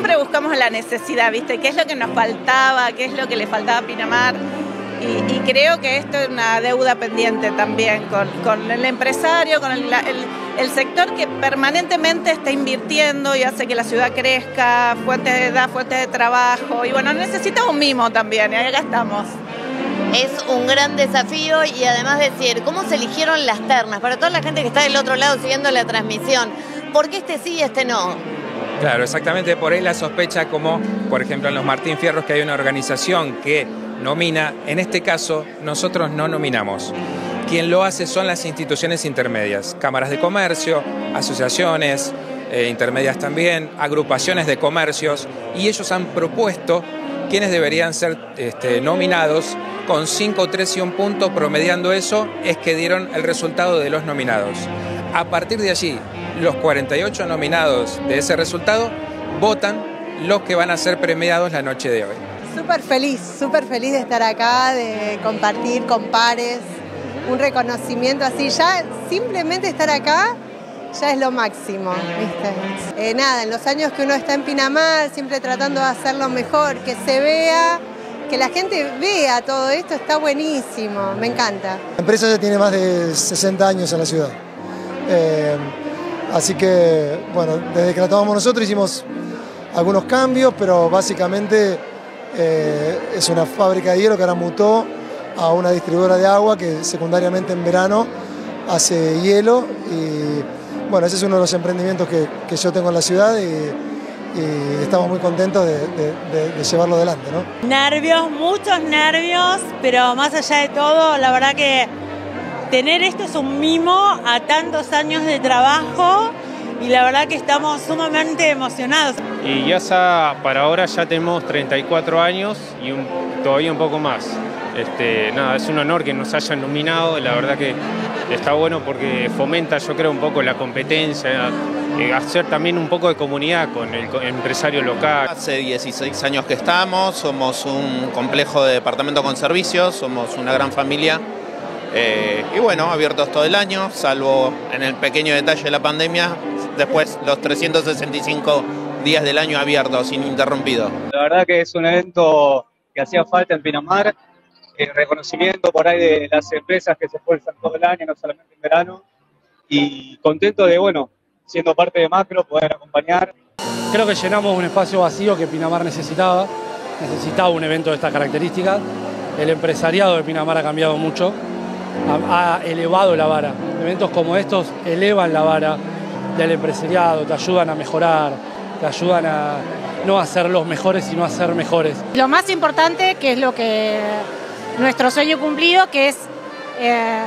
siempre buscamos la necesidad, ¿viste? ¿Qué es lo que nos faltaba? ¿Qué es lo que le faltaba a Pinamar? Y, creo que esto es una deuda pendiente también con, el empresario, con el, sector que permanentemente está invirtiendo y hace que la ciudad crezca, fuentes de edad, fuentes de trabajo. Y bueno, necesita un mimo también, y ahí acá estamos. Es un gran desafío y además decir, ¿cómo se eligieron las ternas? Para toda la gente que está del otro lado siguiendo la transmisión, ¿por qué este sí y este no? Claro, exactamente por ahí la sospecha como, por ejemplo, en los Martín Fierros que hay una organización que nomina, en este caso nosotros no nominamos. Quien lo hace son las instituciones intermedias, cámaras de comercio, asociaciones eh, intermedias también, agrupaciones de comercios, y ellos han propuesto quienes deberían ser este, nominados con 5, 3 y un punto, promediando eso, es que dieron el resultado de los nominados. A partir de allí, los 48 nominados de ese resultado votan los que van a ser premiados la noche de hoy. Súper feliz, súper feliz de estar acá, de compartir con pares, un reconocimiento así. Ya simplemente estar acá ya es lo máximo, ¿viste? Eh, nada, en los años que uno está en Pinamar, siempre tratando de hacerlo mejor, que se vea, que la gente vea todo esto, está buenísimo, me encanta. La empresa ya tiene más de 60 años en la ciudad. Eh, así que, bueno, desde que la tomamos nosotros hicimos algunos cambios, pero básicamente eh, es una fábrica de hielo que ahora mutó a una distribuidora de agua que secundariamente en verano hace hielo y bueno, ese es uno de los emprendimientos que, yo tengo en la ciudad y, estamos muy contentos de, llevarlo adelante. ¿no? Nervios, muchos nervios, pero más allá de todo, la verdad que tener esto es un mimo a tantos años de trabajo y la verdad que estamos sumamente emocionados. Y ya para ahora ya tenemos 34 años y todavía un poco más. Este, nada, es un honor que nos hayan nominado, la verdad que está bueno porque fomenta yo creo un poco la competencia, eh, hacer también un poco de comunidad con el empresario local. Hace 16 años que estamos, somos un complejo de departamento con servicios, somos una gran familia eh, y bueno, abiertos todo el año, salvo en el pequeño detalle de la pandemia, después los 365 días del año abiertos, ininterrumpidos. La verdad que es un evento que hacía falta en Pinamar, el reconocimiento por ahí de las empresas que se esfuerzan todo el año, no solamente en verano, y contento de, bueno, siendo parte de Macro, poder acompañar. Creo que llenamos un espacio vacío que Pinamar necesitaba, necesitaba un evento de estas características. El empresariado de Pinamar ha cambiado mucho, ha elevado la vara. Eventos como estos elevan la vara del empresariado, te ayudan a mejorar, te ayudan a no a ser los mejores, sino a ser mejores. Lo más importante, que es lo que nuestro sueño cumplido, que es eh,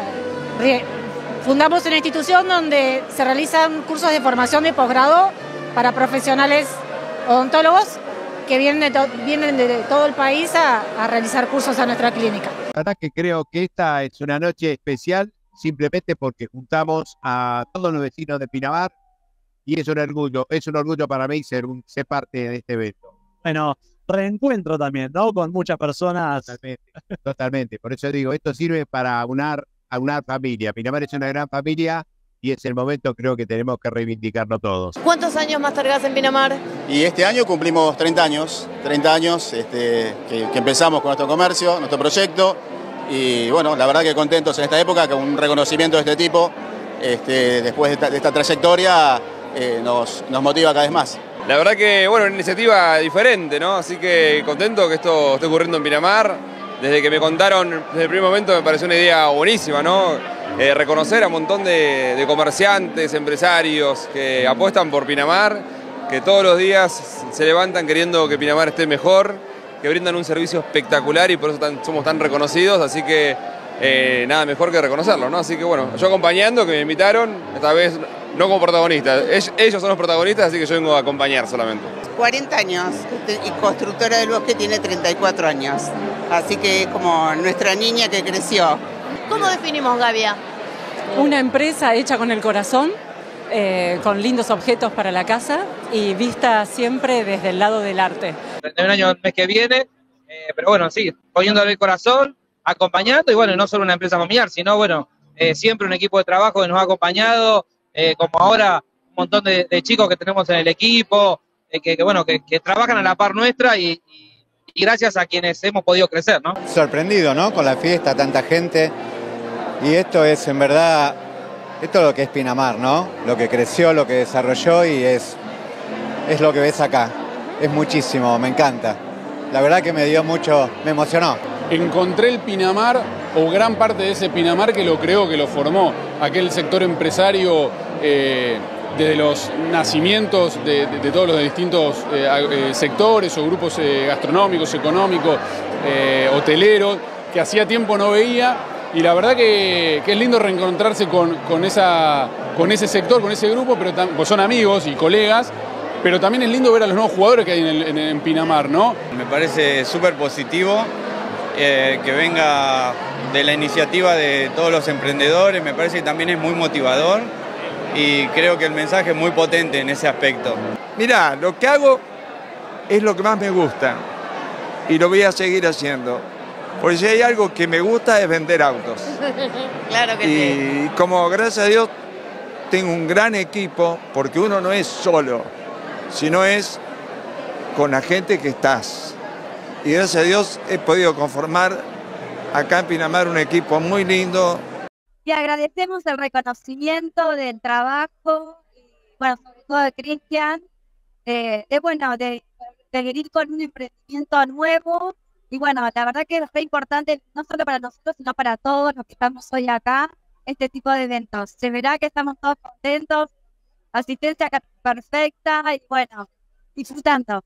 fundamos una institución donde se realizan cursos de formación de posgrado para profesionales odontólogos que vienen de, vienen de todo el país a, a realizar cursos a nuestra clínica. La verdad que creo que esta es una noche especial simplemente porque juntamos a todos los vecinos de Pinamar y es un orgullo, es un orgullo para mí ser, un, ser parte de este evento. Bueno, reencuentro también, ¿no? Con muchas personas. Totalmente, Por eso digo, esto sirve para unar a una familia. Pinamar es una gran familia y es el momento creo que tenemos que reivindicarlo todos. ¿Cuántos años más targas en Pinamar? Y este año cumplimos 30 años, 30 años este, que, que empezamos con nuestro comercio, nuestro proyecto y bueno, la verdad que contentos en esta época con un reconocimiento de este tipo, este, después de esta, trayectoria, eh, nos, motiva cada vez más. La verdad que, bueno, una iniciativa diferente, ¿no? Así que contento que esto esté ocurriendo en Pinamar. Desde que me contaron, desde el primer momento me pareció una idea buenísima, ¿no? Eh, reconocer a un montón de, comerciantes, empresarios que apuestan por Pinamar, que todos los días se levantan queriendo que Pinamar esté mejor que brindan un servicio espectacular y por eso somos tan reconocidos, así que eh, nada mejor que reconocerlo, ¿no? Así que bueno, yo acompañando, que me invitaron, esta vez no como protagonista, ellos son los protagonistas, así que yo vengo a acompañar solamente. 40 años y Constructora del Bosque tiene 34 años, así que es como nuestra niña que creció. ¿Cómo definimos Gavia? Una empresa hecha con el corazón, eh, con lindos objetos para la casa y vista siempre desde el lado del arte un año el mes que viene, eh, pero bueno, sí, poniéndole el corazón, acompañando, y bueno, no solo una empresa familiar, sino bueno, eh, siempre un equipo de trabajo que nos ha acompañado, eh, como ahora un montón de, chicos que tenemos en el equipo, eh, que, que, bueno, que, que trabajan a la par nuestra y, y- y gracias a quienes hemos podido crecer, ¿no? sorprendido, ¿no? Con la fiesta, tanta gente. Y esto es, en verdad, esto es lo que es Pinamar, ¿no? Lo que creció, lo que desarrolló y es, es lo que ves acá. Es muchísimo, me encanta. La verdad que me dio mucho, me emocionó. encontré el Pinamar o gran parte de ese Pinamar que lo creó, que lo formó, aquel sector empresario eh, desde los nacimientos de, todos los distintos eh, eh, sectores o grupos gastronómicos, económicos, hoteleros, que hacía tiempo no veía. Y la verdad que, que es lindo reencontrarse con, con esa, con ese sector, con ese grupo, pero tam- pues son amigos y colegas, pero también es lindo ver a los nuevos jugadores que hay en, el- en- en Pinamar, ¿no? Me parece súper positivo eh, que venga de la iniciativa de todos los emprendedores, me parece que también es muy motivador y creo que el mensaje es muy potente en ese aspecto. Mirá, lo que hago es lo que más me gusta y lo voy a seguir haciendo. Porque si hay algo que me gusta es vender autos. claro que sí. Y como gracias a Dios tengo un gran equipo, porque uno no es solo, sino es con la gente que estás. Y gracias a Dios he podido conformar acá en Pinamar un equipo muy lindo, Y agradecemos el reconocimiento del trabajo, y, bueno, sobre todo de Cristian, eh, de, bueno, de, de venir con un emprendimiento nuevo. Y bueno, la verdad que re importante, no solo para nosotros, sino para todos los que estamos hoy acá, este tipo de eventos. Se verá que estamos todos contentos, asistencia perfecta y bueno, disfrutando.